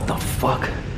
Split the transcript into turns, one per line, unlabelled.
What the fuck?